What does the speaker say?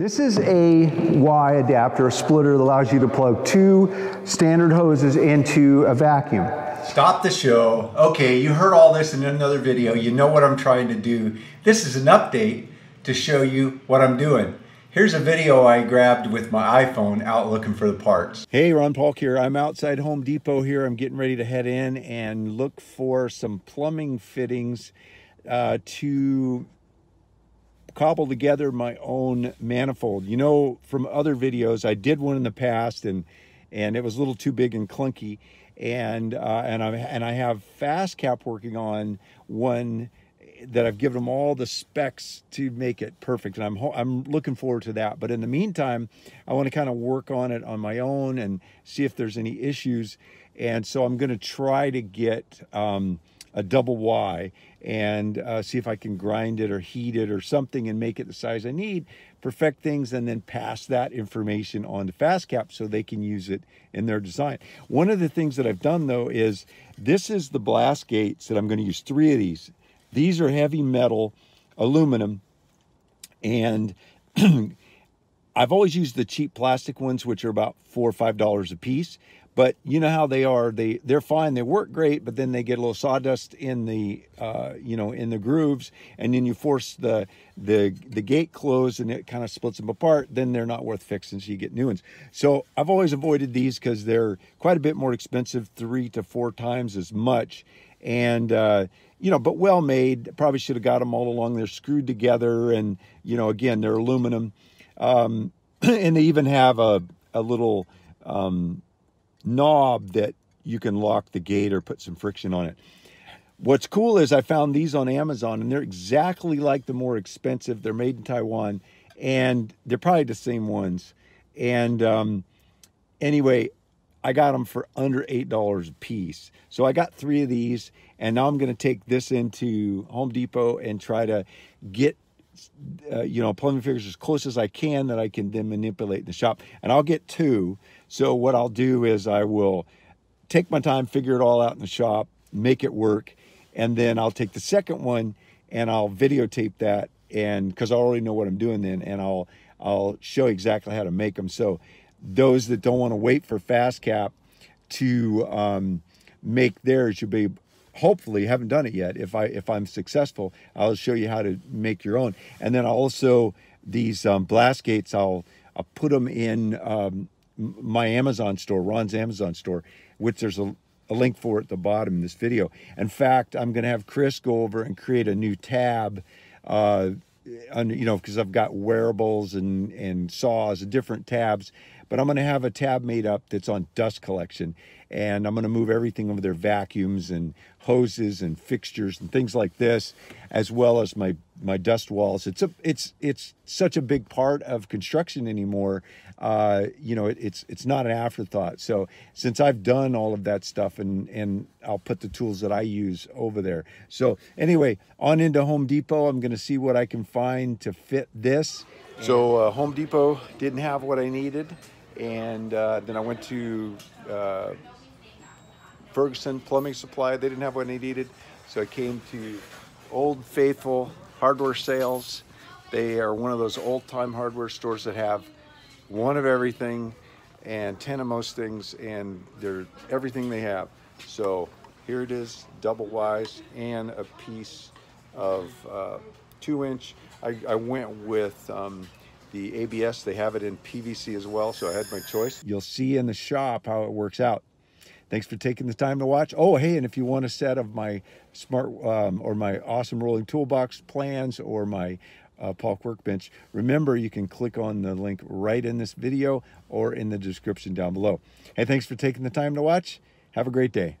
This is a Y adapter, a splitter that allows you to plug two standard hoses into a vacuum. Stop the show. Okay, you heard all this in another video. You know what I'm trying to do. This is an update to show you what I'm doing. Here's a video I grabbed with my iPhone out looking for the parts. Hey, Ron Paulk here. I'm outside Home Depot here. I'm getting ready to head in and look for some plumbing fittings uh, to cobble together my own manifold. You know, from other videos, I did one in the past and and it was a little too big and clunky. And uh, and I and I have FastCap working on one that I've given them all the specs to make it perfect, and I'm I'm looking forward to that. But in the meantime, I want to kind of work on it on my own and see if there's any issues. And so I'm going to try to get um, a double Y and uh, see if I can grind it or heat it or something and make it the size I need, perfect things, and then pass that information on to FastCap so they can use it in their design. One of the things that I've done though is this is the blast gates that I'm going to use three of these. These are heavy metal, aluminum, and I've always used the cheap plastic ones, which are about four or five dollars a piece. But you know how they are. They they're fine. They work great, but then they get a little sawdust in the uh, you know in the grooves, and then you force the the the gate closed, and it kind of splits them apart. Then they're not worth fixing, so you get new ones. So I've always avoided these because they're quite a bit more expensive, three to four times as much, and uh, you know, but well made. Probably should have got them all along. They're screwed together, and you know, again, they're aluminum, um, and they even have a a little. Um, knob that you can lock the gate or put some friction on it. What's cool is I found these on Amazon and they're exactly like the more expensive. They're made in Taiwan and they're probably the same ones. And um, anyway, I got them for under $8 a piece. So I got three of these and now I'm going to take this into Home Depot and try to get uh, you know, plumbing figures as close as I can that I can then manipulate in the shop. And I'll get two. So what I'll do is I will take my time, figure it all out in the shop, make it work, and then I'll take the second one and I'll videotape that and because I already know what I'm doing then, and I'll I'll show exactly how to make them. So those that don't want to wait for FastCap to um, make theirs, you'll be hopefully haven't done it yet. If i if i'm successful i'll show you how to make your own. And then also these um, blast gates i'll i'll put them in um, my amazon store ron's amazon store which there's a, a link for at the bottom in this video. In fact i'm going to have chris go over and create a new tab uh, you know because i've got wearables and and saws and different tabs but I'm going to have a tab made up that's on dust collection. And I'm going to move everything over there vacuums and hoses and fixtures and things like this, as well as my my dust walls. It's a it's it's such a big part of construction anymore. Uh, you know, it, it's it's not an afterthought. So since I've done all of that stuff, and and I'll put the tools that I use over there. So anyway, on into Home Depot. I'm going to see what I can find to fit this. So uh, Home Depot didn't have what I needed. And uh, then I went to uh, Ferguson Plumbing Supply. They didn't have what I needed. So I came to Old Faithful Hardware Sales. They are one of those old time hardware stores that have one of everything and 10 of most things and they're everything they have. So here it is, double Ys and a piece of uh, two inch. I, I went with um, the ABS, they have it in PVC as well, so I had my choice. You'll see in the shop how it works out. Thanks for taking the time to watch. Oh, hey, and if you want a set of my smart um, or my awesome rolling toolbox plans or my uh, Paulk Workbench, remember you can click on the link right in this video or in the description down below. Hey, thanks for taking the time to watch. Have a great day.